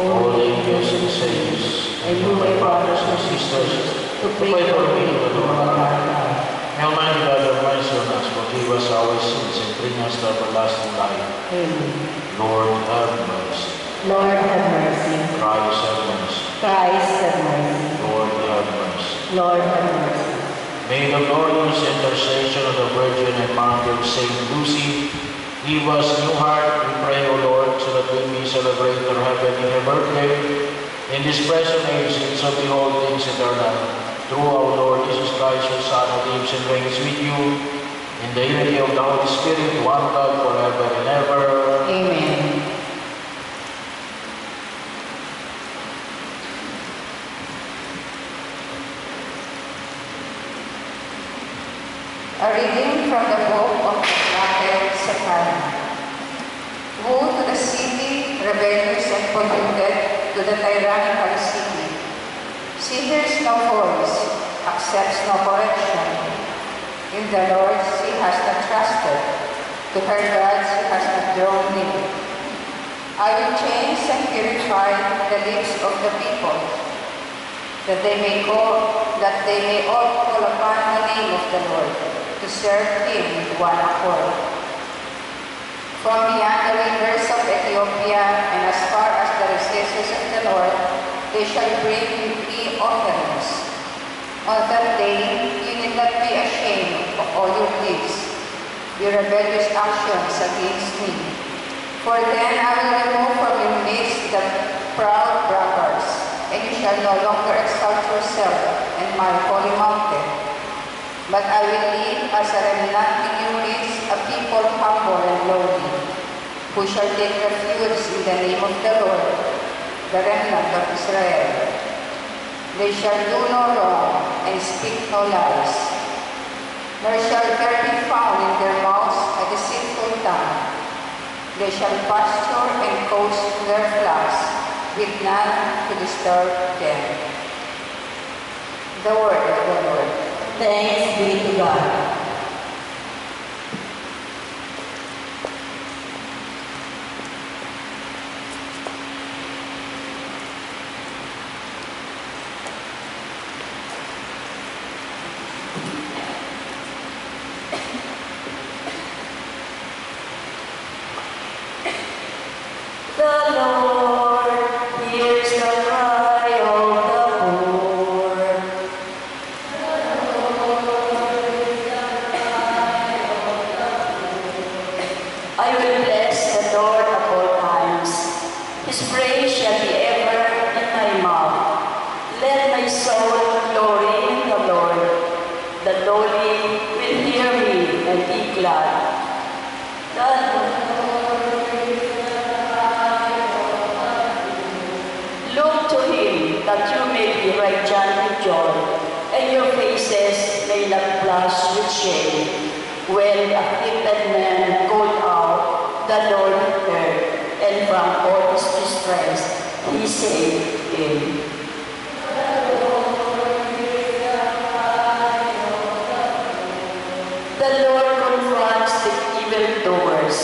all angels and you, my brothers and sisters, to pray for me the Lord our God. May Almighty God have mercy on us, forgive us our sins, and bring us to everlasting life. Amen. Lord, have mercy. Lord have mercy. Christ, have mercy. Christ have mercy. Lord, have mercy. Lord have mercy. May the glorious intercession of the Virgin and Martyr Saint Lucy give us new heart, we pray, O Lord, we may celebrate her heavenly her birthday in this present age and so behold things eternal. Through our Lord Jesus Christ, your Son, who lives and reigns with you in the unity of the Holy Spirit, one God, forever and ever. Amen. A reading from the book of the prophet Zephaniah. Woe to the city, rebellious and polluted, the city. She hears no voice, accepts no correction. In the Lord she has not trusted, to her God she has not drawn near. I will change and purify the lips of the people, that they may call, that they may all call upon the name of the Lord, to serve Him with one accord. From beyond the rivers of Ethiopia and as far as the of the north, they shall bring me offerings. On that day, you need not be ashamed of all your deeds, your rebellious actions against me. For then I will remove from your midst the proud braggarts, and you shall no longer exalt yourself in my holy mountain. But I will leave as a remnant in your midst a people humble and lowly, who shall take refuge in the name of the Lord, the remnant of Israel. They shall do no wrong and speak no lies, nor shall there be found in their mouths a deceitful tongue. They shall pasture and coast their flocks, with none to disturb them. The word of the Lord. Thanks be to God. The Lord hears the cry of the poor. I will bless the Lord at all times. His praise shall be ever in my mouth. Let my soul glory in the Lord. The lowly will hear me and be glad. The Lord Look to him that you may be radiant with joy, and your faces may not blush with shame. When afflicted men called out, the Lord heard, and from all his distress he saved him. The Lord confronts the evildoers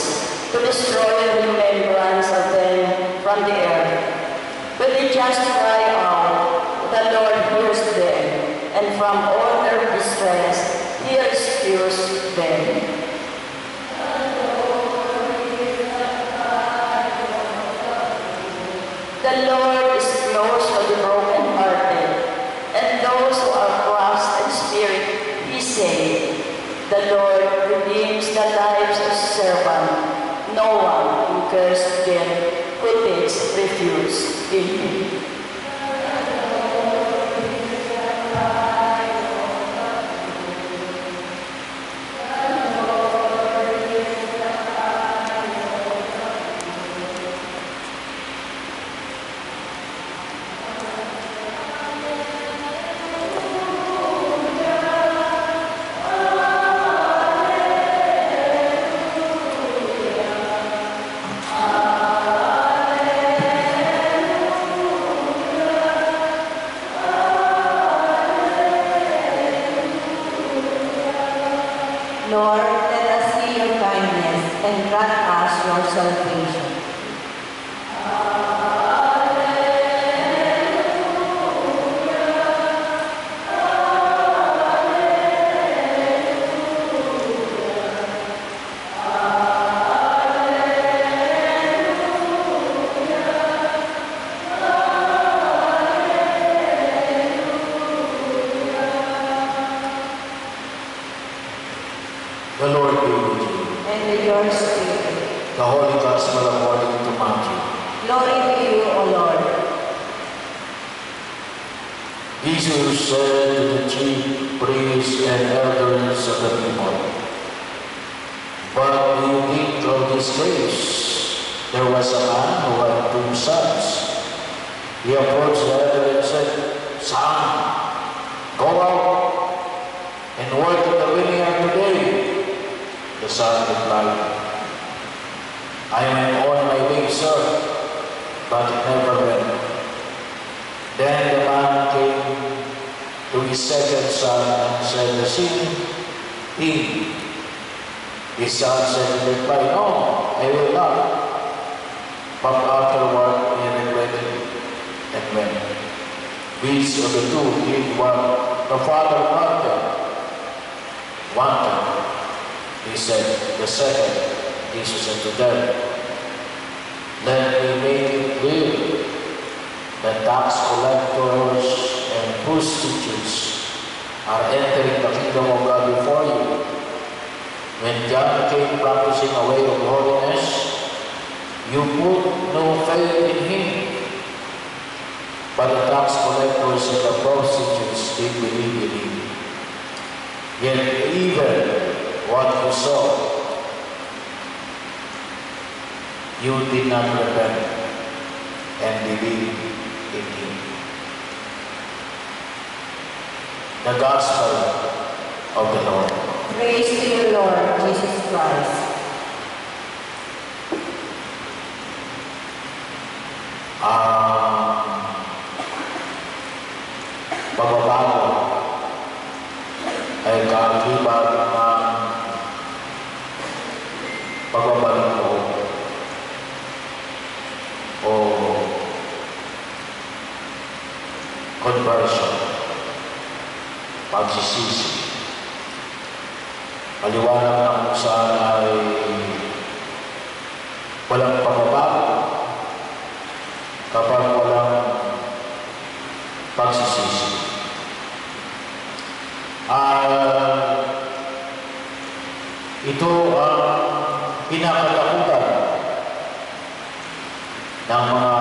to destroy the remembrance of them from the earth. When they just cry out, the Lord hears them, and from all their distress he rescues them. Amen. Two sons. He approached the elder and said, Son, go out and work in the vineyard today. The son replied, I am on my way, sir, but never went. Then the man came to his second son and said, See him. His son said reply, No, I will not. But afterward he regretted and went. Which of the two did what the father wanted? Wanted. He said, The second. Jesus said to them, Then me make it clear that tax collectors and prostitutes are entering the kingdom of God before you. When John came practicing a way of holiness, you put no faith in him. But the tax collectors and the prostitutes did believe in him. Yet even what you saw, you did not repent and believe in him. The Gospel of the Lord. Praise to you, Lord Jesus Christ. Ang pagbabago ay kaakibat ng pagbabalik loob o conversion, pagsisisi. Maliwanag na kung ay walang pagbabago kapag walang pagsisisi. Ah, ito ang pinakatakutan ng mga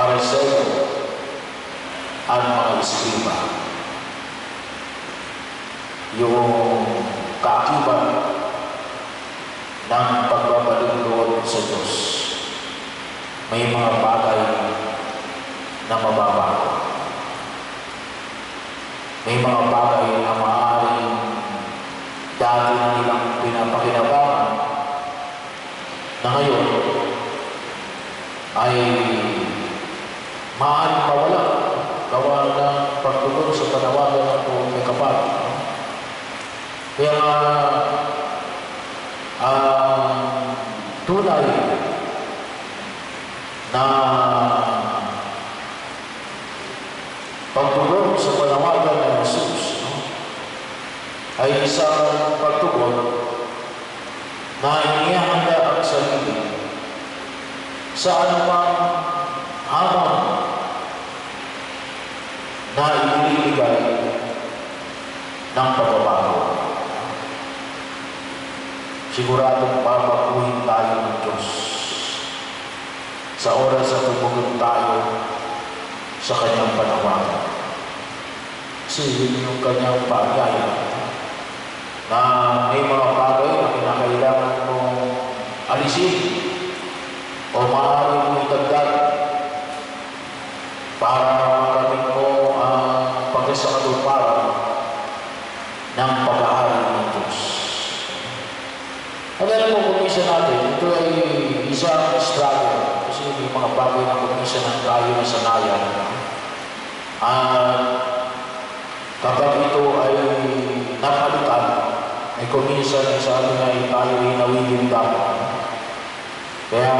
pariseo at mga iskriba. Yung kaakibat ng pagbabalik loob sa Diyos may mga bagay na mababago. May mga bagay na maaaring dati na nilang pinapakinabangan na ngayon ay maaaring mawala gawa ng pagtugon sa panawagan ng buong may kapal. Kaya nga, ang tunay na pagtugon sa panawagan ng Jesus no? ay isang pagtugon na inihanda ang sarili sa anumang hamon na ibinibigay ng pagbabago. Siguradong babaguhin tayo ng Diyos sa oras na tumugon tayo sa kanyang panawagan. Kasi yun yung kanyang bagay na may mga bagay na kinakailangan mong alisin o maaari mong itagdag para makamit mo ang pagkasakaluparan ng pag-aaral ng Diyos. At alam mo, kung isa natin, ito ay isang struggle kasi may mga bagay na kung isa ng tayo na sanayan. At kapag ito ay napalitan kuminsan ay sabi nga ay dapat. Kaya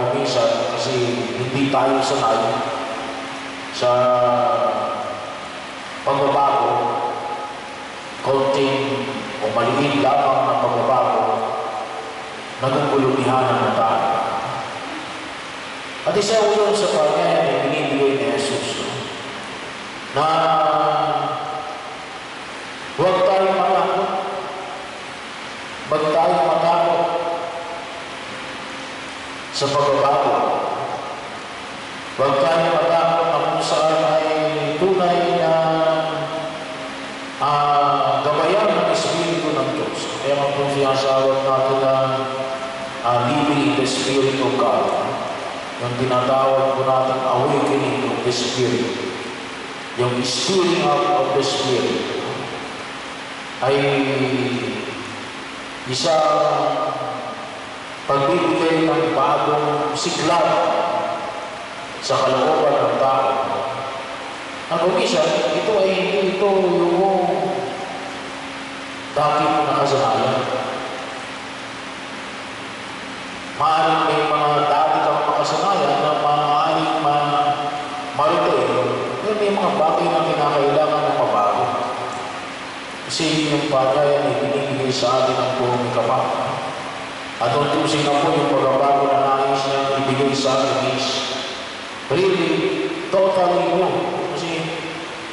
kuminsan kasi hindi tayo sanay sa pagbabago, konting o maliit lamang na pagbabago, nagugulubihan na tayo. At isa ko yun sa kanya ay binibigay ni Jesus na huwag tayong matakot. Huwag tayong matakot sa pagbabago. Huwag tayong matakot na kung saan ay tunay na ah, gabayan ng Espiritu ng Diyos. Kaya nga po sinasawag natin na uh, of God. Yung tinatawag po natin awakening of the Spirit. Yung stirring up of the Spirit ay isang pagbibigay ng bagong siklab sa kalooban ng tao. Ang umisa, ito ay hindi ito yung dati mo nakasanayan. Maaaring may mga dati kang makasanayan na maaaring ma marito Pero may mga bagay na kinakailangan na mabago. Kasi yung bagay ay binibigay sa atin ng buong kapal. At tuntusin na po yung pagbabago na nais niya ibigay sa atin is really, totally new. Kasi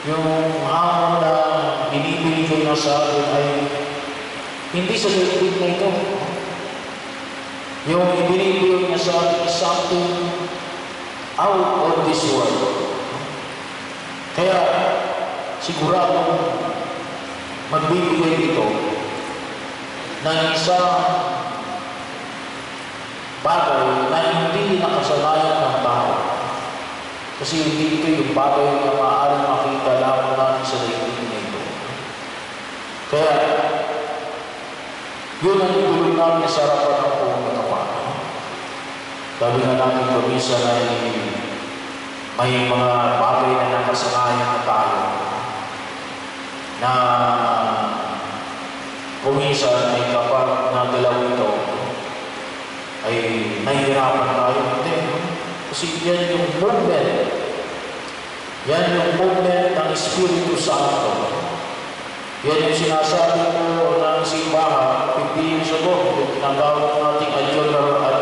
yung hamon na binibigay na sa atin ay hindi sa daigdig na ito. Yung ibinibigay niya sa atin something out of this world. Kaya sigurado magbibigay ito ng isang bagay na hindi nakasanayan ng tao. Kasi hindi ito yung bagay na maaaring makita lamang natin sa daigdig na ito. Kaya, yun ang itulog namin sa harapan ng. Sabi nga namin kumisa na may mga bagay na nakasanayan na tayo na kuminsan ay kapag nagalaw ito ay nahihirapan tayo. Hindi. Kasi yan yung movement. Yan yung movement ng Espiritu Santo. Yan yung sinasabi ko ng simbahan, 50 years ago, yung tinatawag nating adyornamento.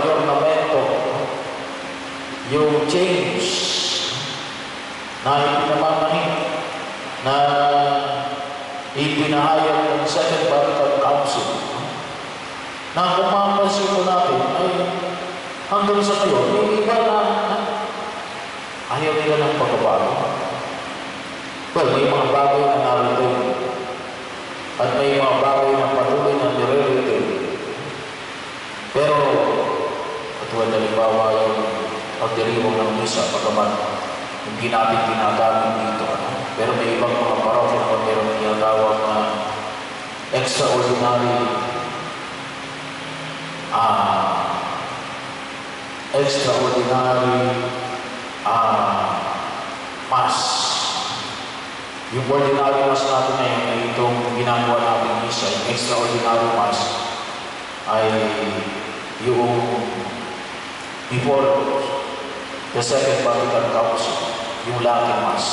Yung change na ipinamamahin na ipinahayag ng Second Vatican Council na kung ko natin ay hanggang sa ngayon, may iba na ayaw nila ng pagbabago. Well, may mga bagay na narito at may mga bagay na na nire-rito. Pero, katulad na limbawa yung pagdiriwang ng misa, pagkaman hindi natin ginagamit dito. Ano? Pero may ibang mga parokya na mayroong tinatawag na extraordinary ah extraordinary ah mass. Yung ordinary mass natin ngayon ay itong ginagawa natin isa, yung extraordinary mass ay yung before the Second Vatican Council, yung Latin Mass.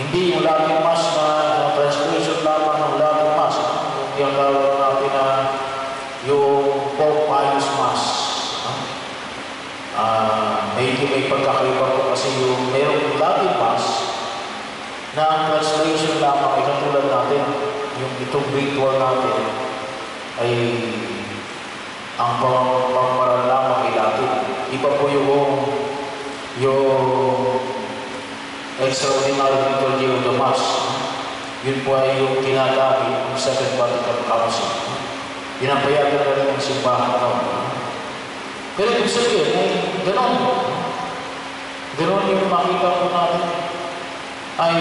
Hindi yung Latin Mass na uh, translation lamang ng Latin Mass, yung tinatawag natin na yung Pope Pius Mass. Uh, medyo may pagkakaiba ko kasi yung mayroong Latin Mass na ang translation lamang ay katulad natin, yung itong ritual natin ay ang ay Latin. Iba po yung yung extraordinary liturgy of the Mass. Yun po ay yung ginagamit ng Second Vatican Council. Pinapayagan na rin ang simbahan noon. Pero ibig sabihin, ay ganon. Ganon yung makita po natin ay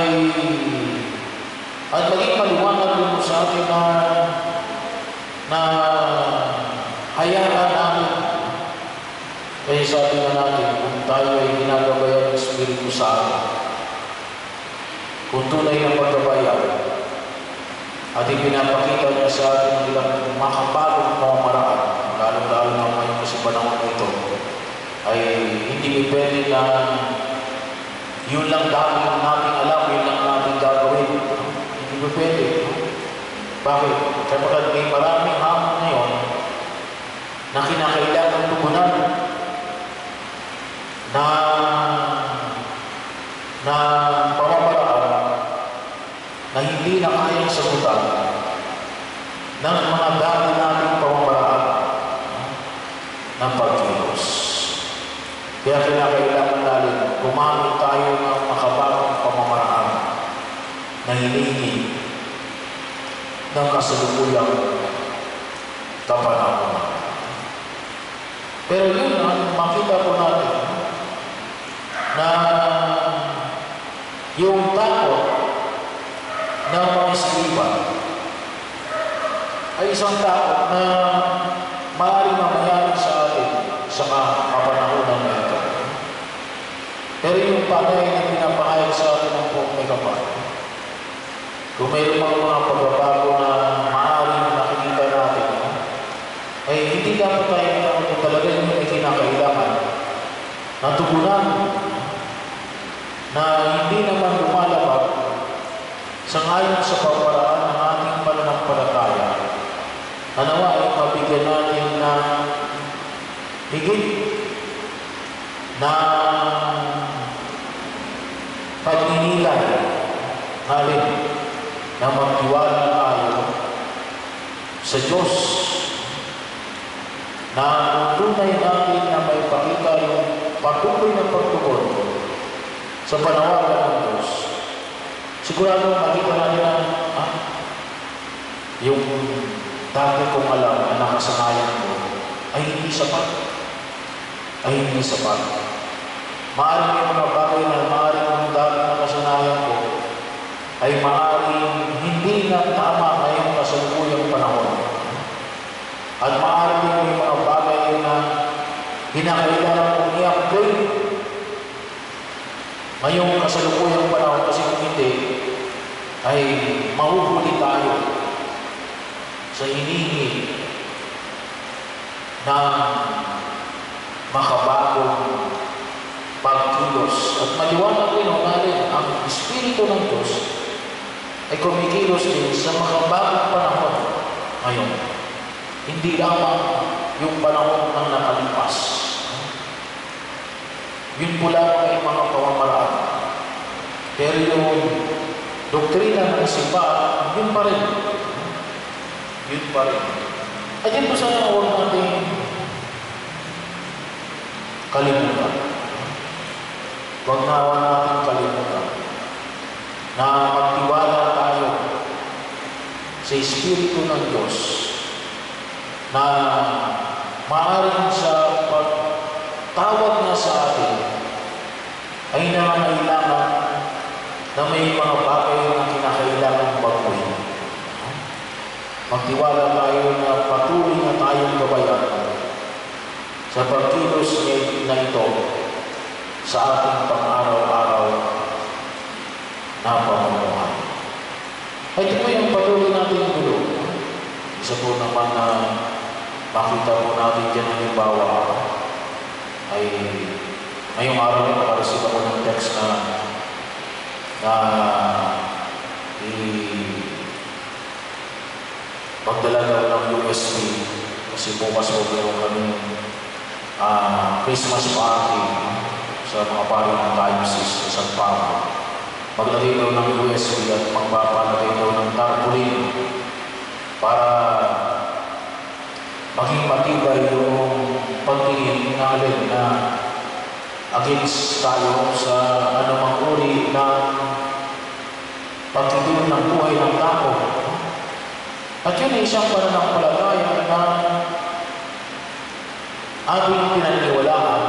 at maging maliwanag po sa atin na na hayaan namin kaya sabi nga natin, kung tayo ay ginagabayan ng Espiritu sa atin, kung tunay na paggabayan, at ipinapakita niya sa atin ang ilang makabagong pamamaraan, lalo-lalo na ngayon sa panahon na ito, ay hindi pwede na yun lang dami ang nating alam, yun lang nating gagawin. Hindi pwede. Bakit? Kapag may maraming hamon ngayon na kinakailangan tugunan na na pamamaraan na hindi na kayang sagutan ng mga dati nating pamamaraan ng pagkilos. Kaya kinakailangan natin gumamit tayo ng makabagong pamamaraan na hinihingi ng kasalukuyang kapanahonan. Pero yun ang makita po natin na yung takot ng iskriba ay isang takot na maaaring mangyayari sa atin sa kapanahonan na ito. Pero yung panay na pinapahayag sa atin ng buong may kapal, kung mayroon mga pagbabago na maaaring nakikita natin, ay hindi dapat tayo na kung talaga yun ay kinakailangan na tugunan na hindi naman lumalabag sa ngayon sa paparaan ng ating pananampalataya na nawa ay mabigyan natin na higit na pagninilay halin na magtiwala tayo sa Diyos na tunay natin na may pakita yung patuloy na pagtugon sa panawagan ng Diyos. Sigurado makita na ah, yung dati kong alam na nakasanayan ko ay hindi sapat. Ay hindi sapat. Maaaring may mga bagay na maaaring ang dati na kasanayan ko ay maaaring hindi na tama ngayong kasalukuyang panahon. At maaaring may mga bagay na hinakailangan kong i-upgrade ngayong kasalukuyang panahon kasi kung hindi, ay mahuhuli tayo sa hinihingi ng makabagong pagkilos. At maliwanag din ang natin, ang Espiritu ng Diyos ay kumikilos din sa makabagong panahon ngayon. Hindi lamang yung panahon ng nakalipas. Yun po lamang ay mga pamamaraan. Pero yung doktrina ng simba, yun pa rin. Yun pa rin. At yun po sana huwag natin kalimutan. Huwag na huwag natin kalimutan na magtiwala tayo sa Espiritu ng Diyos na maaaring sa pagtawag niya sa atin ay nangangailangan na may mga bagay na kinakailangan baguhin. Magtiwala tayo na patuloy na tayong gabayan sa pagkilos na ito sa ating pang-araw-araw na pamumuhay. Ito po yung patuloy natin gulo. Isa po naman na makita po natin dyan ang halimbawa ay ngayong araw na nakareceive ako ng text na na i pagdala daw ng USB kasi bukas po meron kami ah, Christmas party sa mga pari ng diocese sa San Pablo. Maglagay daw ng USB at magpapalagay ng tarpaulin para maging matibay yung pagtingin na alin na against tayo sa anumang uri ng pagtitiwid ng buhay ng tao. At yun ay isang pananampalataya na ating pinaniniwalaan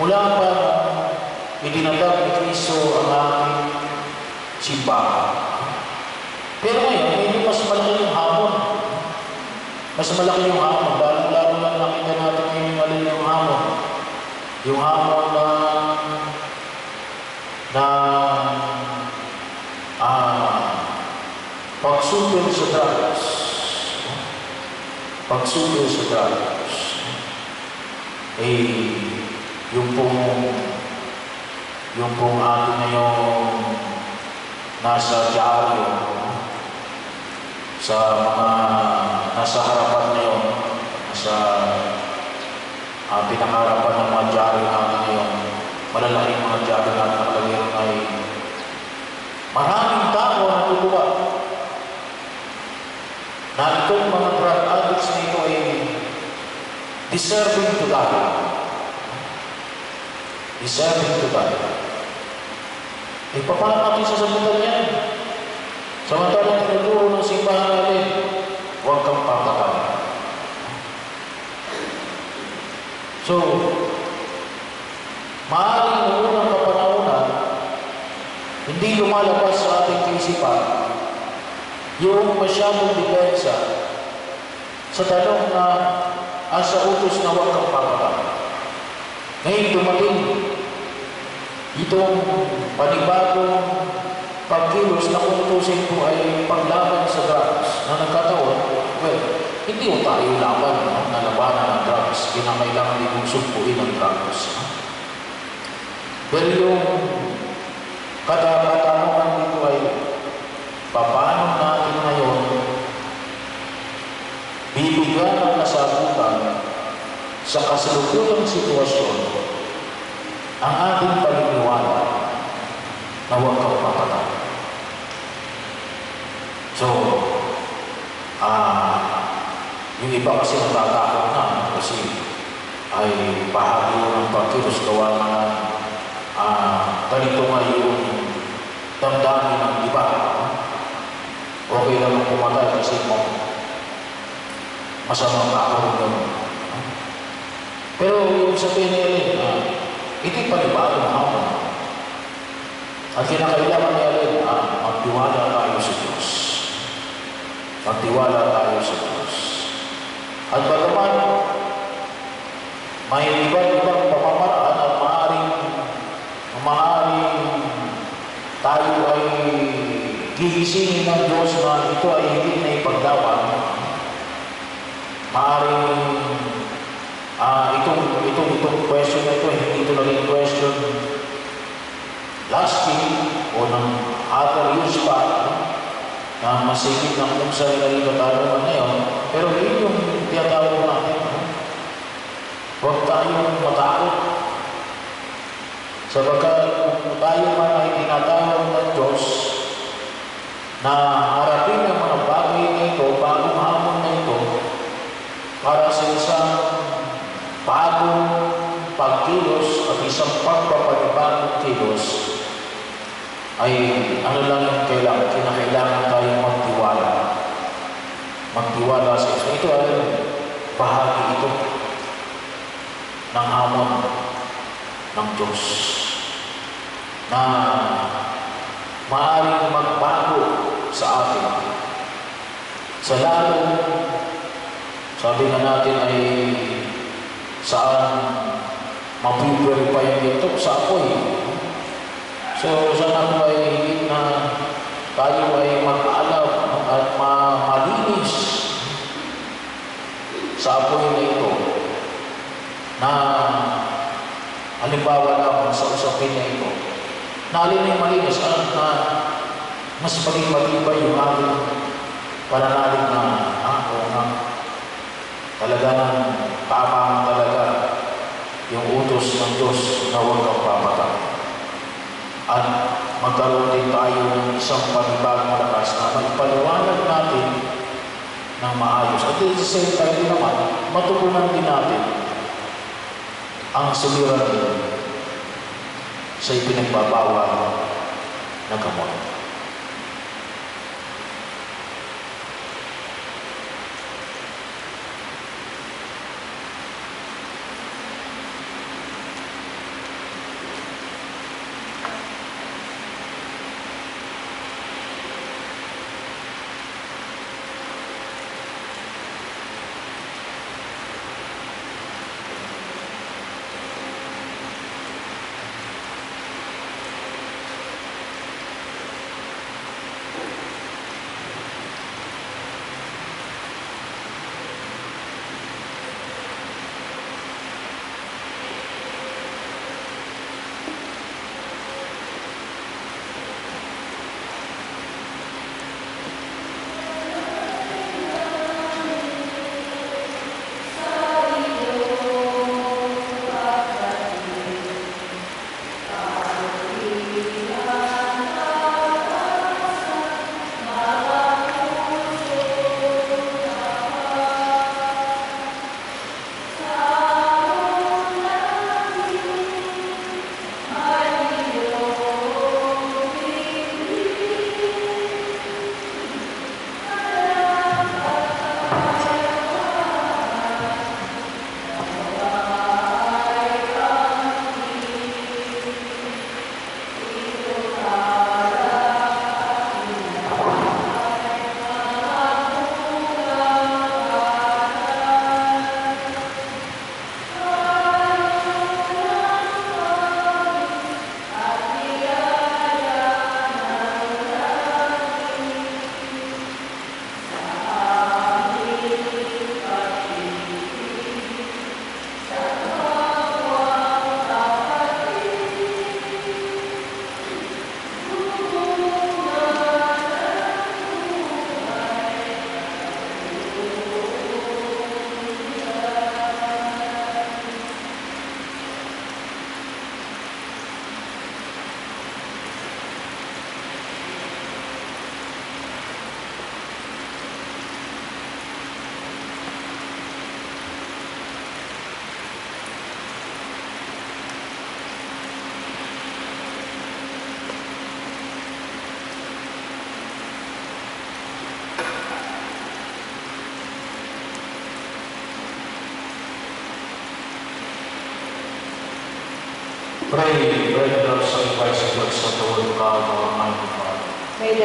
mula pa idinatag ni Kristo ang ating simbahan. Pero ngayon, medyo mas malaki yung hamon. Mas malaki yung hamon. Lalo-lalo na nakita natin ngayon alin yung hamon. Yung hamon na na ah pagsupil sa drugs, pagsupil sa drugs, eh, yung pong, yung pong atin na yung nasa dyaryo, sa mga nasa harapan na yun, nasa uh, pinakaharapan ng mga dyaryo natin ngayon, malalaking mga dyaryo natin nakalagay ay maraming tao na natutuwa na itong mga drug addicts na ito ay deserving to die. Deserving to die. Eh, paano natin sasagutan yan? Samantalang tinuturo ng simbahan natin, huwag kang papatay. So, maaaring noong unang kapanahonan, hindi lumalabas sa ating kaisipan yung masyadong depensa sa tanong na asa utos na huwag kang papatay. Ngayon dumating itong panibagong pagkilos na utusin po ay paglaban sa drugs na nagkataon, well, hindi mo tayo laban na labanan ng drugs. Kinakailangan din mong sumpuin ng drugs. Pero yung katatanungan dito ay paano natin ngayon bibigyan ng kasagutan sa kasalukuyang sitwasyon ang ating paniniwala na huwag kang papatay. So, ah, yung iba kasi natatakot na kasi ay bahagi ng pagkilos gawa na ah, ganito nga yung damdamin ng iba. Okay lang ang pumatay kasi mo masamang rin yun. Pero yung sabihin ni Ellen, ah, ito'y panibagong hamon. Ang kinakailangan ni Ellen, ah, magtiwala tayo sa Diyos. Magtiwala tayo sa Diyos. At bagaman, may iba't ibang pamamaraan at maaaring maaaring tayo ay gigisingin ng Diyos na ito ay hindi na ipaglaban. Maaaring ah itong, itong, itong question na ito, hindi ito naging question last week o ng other years pa no? na masigit ng kung saan naging katanungan ngayon. Pero yun yung tiyatawag natin. No? Huwag tayong matakot. Sabagkat kung tayo man ay tinatawag ng Diyos na harapin ang mga bagay na ito, bagong hamon na ito, para sa isang bagong pagkilos at isang pagpapanibagong kilos, ay ano lang yung kailangan, kinakailangan tayong magtiwala. Magtiwala sa Diyos. Ito ay bahagi ito ng hamon ng Diyos na maaaring magbago sa atin. Sa lalong, sabi nga natin ay saan mapipurify ito sa apoy. So, sana po ay higit na tayo ay mag-alam at ma- malinis sa apoy na ito na halimbawa lang sa usapin na ito na alin ay malinis at na mas maging matibay yung ating pananalig na ako na talaga ng tama talaga yung utos ng Diyos na huwag kang papatay. At magkaroon din tayo ng isang panibagong lakas na maipaliwanag natin ng maayos. At at the same time din naman, matutunan din natin ang suliranin sa ipinagbabawal na gamot.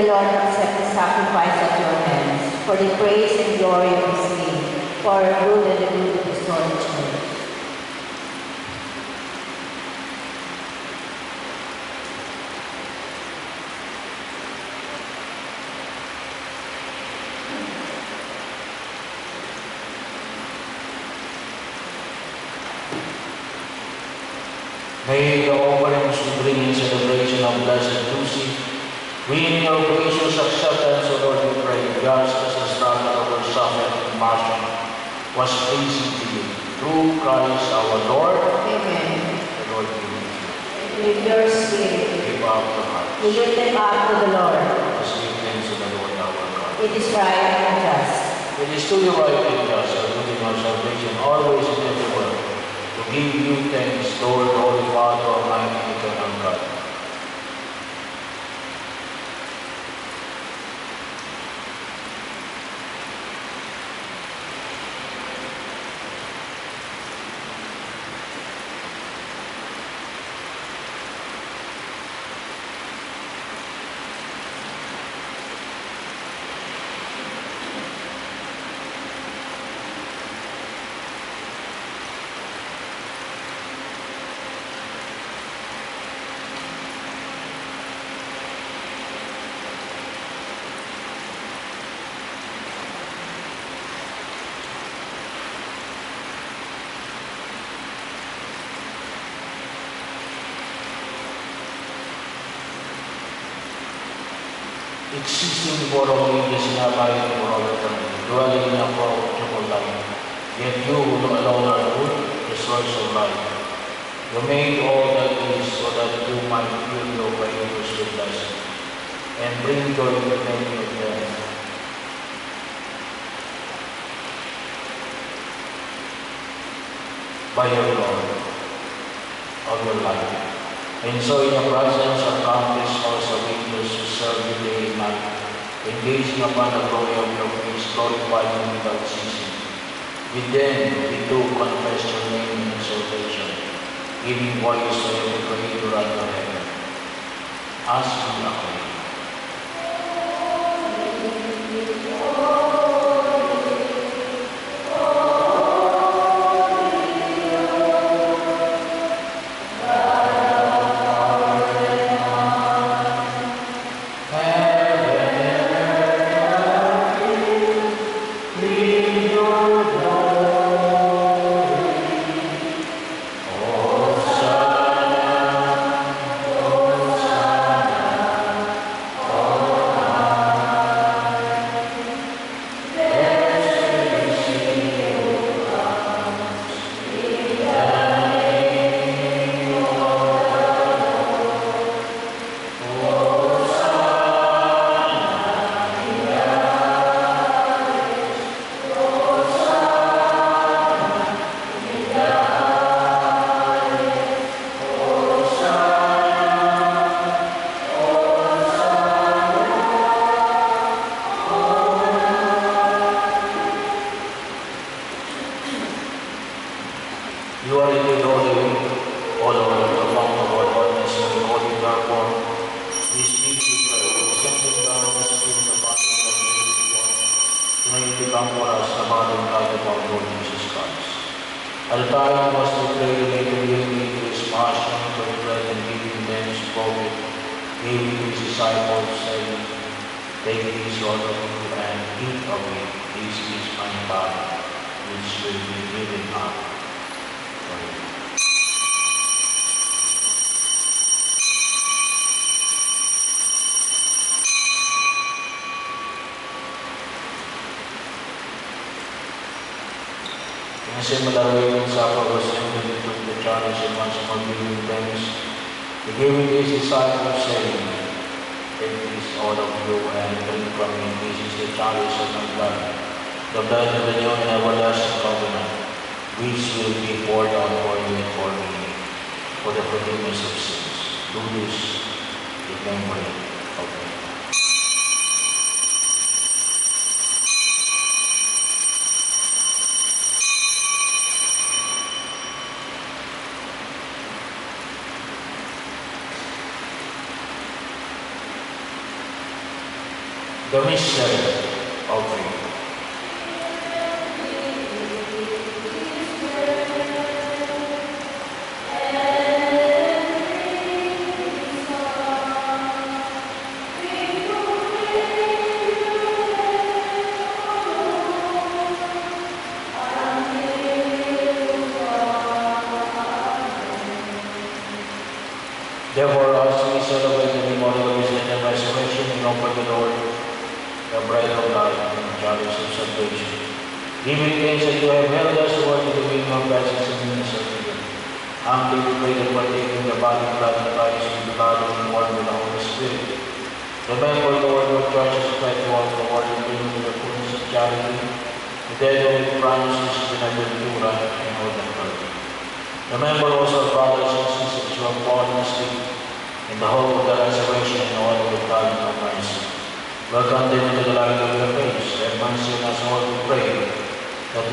The Lord accept the sacrifice at your hands for the praise and glory of his name, for our good and the good of his Holy Church. May the offerings bring in celebration of Blessed Lucy, win your gracious acceptance, O Lord, we pray, just as the struggle of her suffering and passion was pleasing to you. Through Christ our Lord, Amen. the Lord be with you. With your spirit, Give up the heart. we lift them up to the Lord. Let's give thanks to the Lord our God. It is right and just. It is truly right and just, our and our salvation, always and everywhere, to give you thanks, Lord, Holy Father, Almighty, Eternal God. Ages and abiding for all eternity, dwelling in a triple life. Yet you who alone are good, the source of life. You made all that is so that you might fill your creators with blessing and bring joy to many of. By your Lord of your life. And so in your presence are countless hosts of angels who serve you day and night, engaging upon the glory of your face, glorifying you without ceasing. With them we do confess your name in exaltation, giving voice to every creator under heaven. As we acclaim. May you become for us the body and blood of our Lord Jesus Christ. At the time was declared later yielding to his passion, to the bread and giving thanks, broke it, gave to his disciples, saying, Take this, all of you, and eat of it. This is my body, which will be given up In a similar way, when supper was ended, he took the chalice and once more giving thanks, he gave it to his disciples, saying, Take this, all of you, and drink from it. This is the chalice of my blood, the blood of the new and everlasting covenant, which will be poured out for you and for me, for the forgiveness of sins. Do this in memory of me. In the mystery of faith.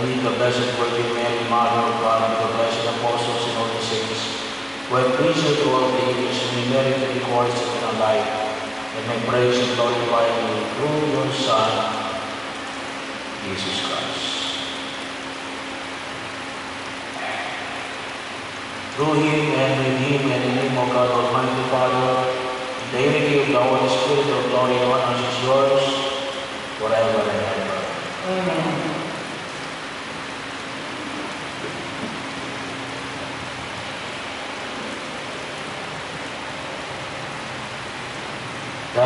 We, the Blessed Virgin Mary, Mother of God, and the blessed apostles and all the saints, who have pleased you throughout the ages, may merit the rewards of eternal life, and may praise and glorify you through your Son, Jesus Christ. Through him and with him and in him, O God, Almighty Father, the unity of the Holy Spirit, of glory and honor is yours forever and ever.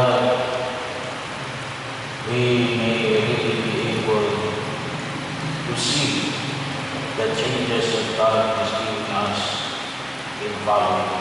That we may really be able to see the changes that God is giving us in following